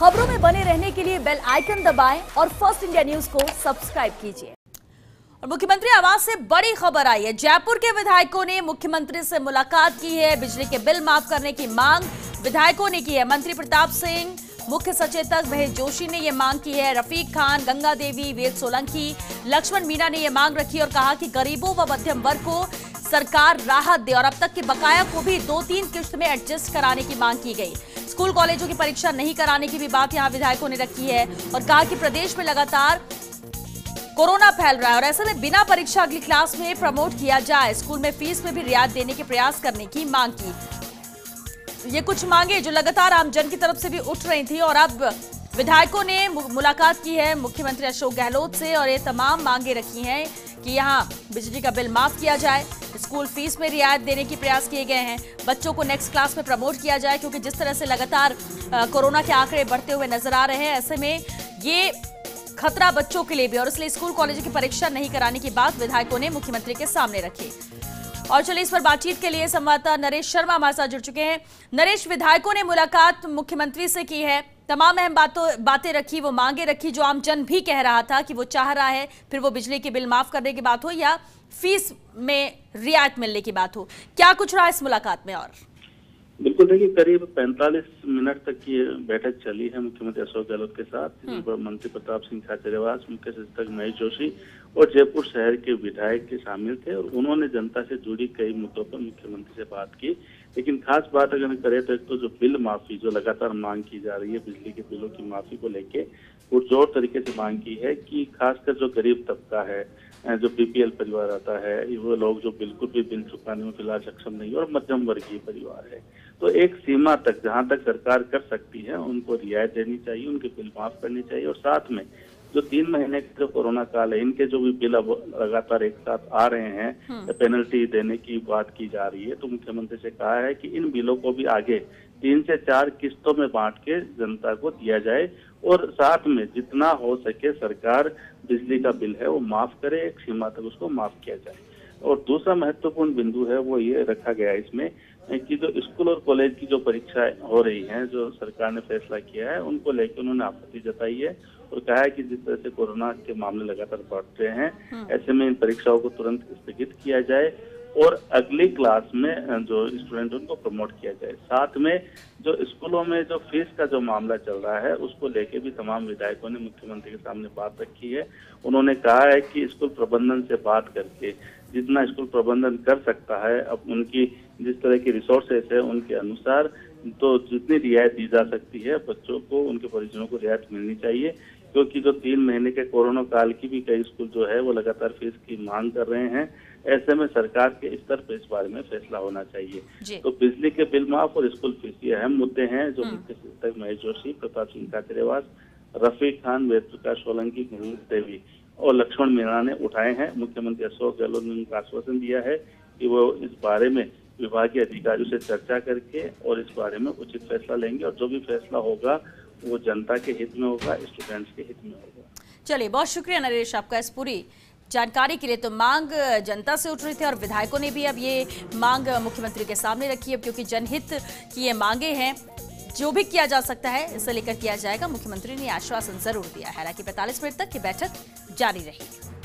खबरों में बने रहने के लिए बेल आइकन दबाएँ और फ़र्स्ट इंडिया न्यूज़ को सब्सक्राइब कीजिए। और मुख्यमंत्री आवास से बड़ी खबर आई है। जयपुर के विधायकों ने मुख्यमंत्री से मुलाकात की है। बिजली के बिल माफ़ करने की मांग विधायकों ने की है। मंत्री प्रताप सिंह, मुख्य सचेतक महेश जोशी ने यह मांग की है। रफीक खान, गंगा देवी वेद सोलंकी, लक्ष्मण मीणा ने यह मांग रखी और कहा कि गरीबों व मध्यम वर्ग को सरकार राहत दे और अब तक के बकाया को भी दो तीन किश्त में एडजस्ट कराने की मांग की गई। स्कूल कॉलेजों की परीक्षा नहीं कराने की भी बात यहाँ विधायकों ने रखी है और कहा कि प्रदेश में लगातार कोरोना फैल रहा है और ऐसे में बिना परीक्षा अगली क्लास में प्रमोट किया जाए, स्कूल में फ़ीस में भी रियायत देने के प्रयास करने की मांग की। ये कुछ मांगे जो लगातार आमजन की तरफ़ से भी उठ रही थी और अब विधायकों ने मुलाकात की है, मुख्यमंत्री अशोक गहलोत से और ये तमाम मांगे रखी हैं कि यहाँ बिजली का बिल माफ़ किया जाए। स्कूल फ़ीस में रियायत देने की प्रयास किए गए हैं। बच्चों को नेक्स्ट क्लास में प्रमोट किया जाए, क्योंकि जिस तरह से लगातार कोरोना के आंकड़े बढ़ते हुए नज़र आ रहे हैं, ऐसे में ये खतरा बच्चों के लिए भी और इसलिए स्कूल कॉलेज की परीक्षा नहीं कराने की बात विधायकों ने मुख्यमंत्री के सामने रखी। और चलिए इस पर बातचीत के लिए संवाददाता नरेश शर्मा हमारे साथ जुड़ चुके हैं। नरेश, विधायकों ने मुलाकात मुख्यमंत्री से की है। तमाम अहम बातों, बातें रखी, वो मांगे रखी जो आमजन भी कह रहा था कि वो चाह रहा है, फिर वो बिजली के बिल माफ़ करने की बात हो या फ़ीस में रियायत मिलने की बात हो। क्या कुछ रहा इस मुलाकात में और? बिल्कुल देखिए करीब 45 मिनट तक की बैठक चली है मुख्यमंत्री अशोक गहलोत के साथ। मंत्री प्रताप सिंह खाचरियावास मुख्य सचेतक महेश जोशी और जयपुर शहर के विधायक के शामिल थे और उन्होंने जनता से जुड़ी कई मुद्दों पर मुख्यमंत्री से बात की। लेकिन खास बात अगर करें तो एक तो जो बिल माफ़ी जो लगातार मांग की जा रही है बिजली के बिलों की माफ़ी को लेके वो ज़ोर तरीके से मांग की है कि खासकर जो गरीब तबका है जो बीपीएल परिवार आता है वो लोग जो बिल्कुल भी बिल चुकाने में फ़िलहाल सक्षम नहीं और मध्यम वर्गीय परिवार है। तो एक सीमा तक जहाँ तक सरकार कर सकती है उनको रियायत देनी चाहिए उनके बिल माफ़ करनी चाहिए और साथ में जो तीन महीने का जो कोरोना काल है इनके जो भी बिल अब लगातार एक साथ आ रहे हैं पेनल्टी देने की बात की जा रही है तो मुख्यमंत्री से कहा है कि इन बिलों को भी आगे तीन से चार किस्तों में बांट के जनता को दिया जाए और साथ में जितना हो सके सरकार बिजली का बिल है वो माफ़ करे एक सीमा तक उसको माफ़ किया जाए। और दूसरा महत्वपूर्ण बिंदु है वो ये रखा गया इसमें कि जो स्कूल और कॉलेज की जो परीक्षाएँ हो रही हैं जो सरकार ने फैसला किया है उनको लेकर उन्होंने आपत्ति जताई है और कहा है कि जिस तरह से कोरोना के मामले लगातार बढ़ रहे हैं ऐसे में इन परीक्षाओं को तुरंत स्थगित किया जाए और अगली क्लास में जो स्टूडेंट, उनको प्रमोट किया जाए। साथ में जो स्कूलों में जो फ़ीस का जो मामला चल रहा है, उसको लेके भी तमाम विधायकों ने, मुख्यमंत्री के सामने बात रखी है। उन्होंने कहा है कि स्कूल प्रबंधन से बात करके, जितना स्कूल प्रबंधन कर सकता है, अब उनकी जिस तरह की रिसोर्सेस है, उनके अनुसार तो जितनी रियायत दी जा सकती है, बच्चों को, उनके परिजनों को रियायत मिलनी चाहिए। क्योंकि जो तीन महीने के कोरोना काल की भी कई स्कूल जो है, वो लगातार फ़ीस की मांग कर रहे हैं। ऐसे में सरकार के स्तर पर इस बारे में फैसला होना चाहिए। तो बिजली के बिल माफ़ और स्कूल फ़ीस ये अहम मुद्दे हैं जो मुख्य शिक्षक महेश जोशी प्रताप सिंह काचरेवास रफीक खान वेद प्रकाश सोलंकी देवी और लक्ष्मण मीणा ने उठाए हैं। मुख्यमंत्री अशोक गहलोत ने उनको आश्वासन दिया है कि वो इस बारे में विभागीय अधिकारियों से चर्चा करके और इस बारे में उचित फैसला लेंगे और जो भी फैसला होगा वो जनता के हित में होगा स्टूडेंट्स के हित में होगा। चलिए बहुत शुक्रिया नरेश आपका इस पूरी जानकारी के लिए तो मांग जनता से उठ रही थी और विधायकों ने भी अब ये मांग मुख्यमंत्री के सामने रखी है क्योंकि जनहित की ये मांगे हैं, जो भी किया जा सकता है, इसे लेकर किया जाएगा। मुख्यमंत्री ने आश्वासन ज़रूर दिया है। हालाँकि पैंतालीस मिनट तक की बैठक जारी रहेगी